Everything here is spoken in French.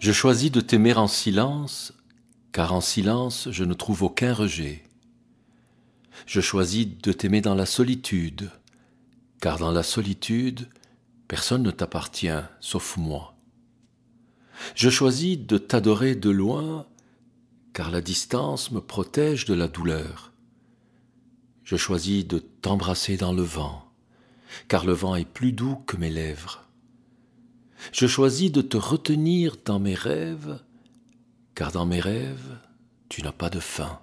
Je choisis de t'aimer en silence, car en silence je ne trouve aucun rejet. Je choisis de t'aimer dans la solitude, car dans la solitude, personne ne t'appartient, sauf moi. Je choisis de t'adorer de loin, car la distance me protège de la douleur. Je choisis de t'embrasser dans le vent, car le vent est plus doux que mes lèvres. Je choisis de te retenir dans mes rêves, car dans mes rêves, tu n'as pas de fin.